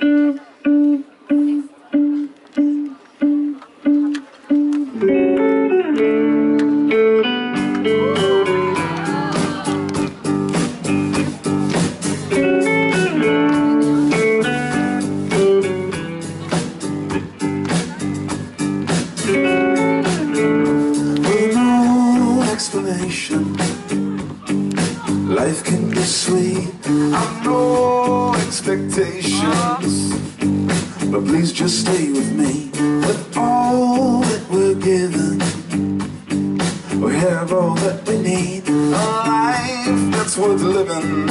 With life can be sweet. I've no expectations, but please just stay with me. With all that we're given, we have all that we need. A life that's worth living.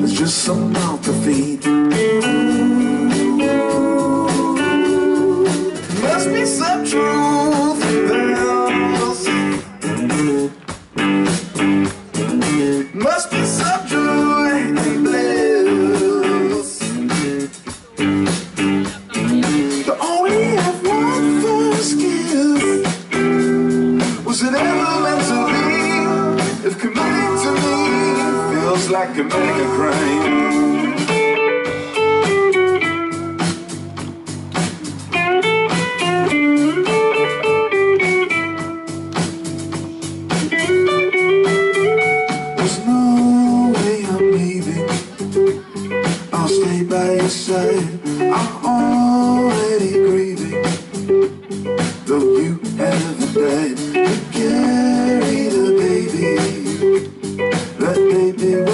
There's just some mouth to feed. Feels like committing a crime. There's no way I'm leaving. I'll stay by your side. I'm already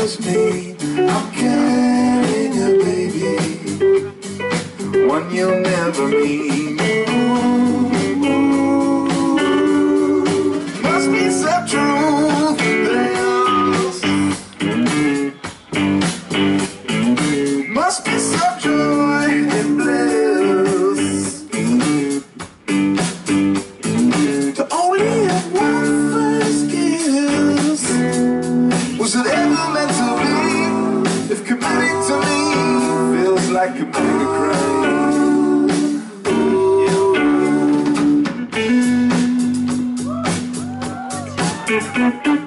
me. I'm carrying a baby. One you'll never meet. Must be else. Must be some joy I a make her cry.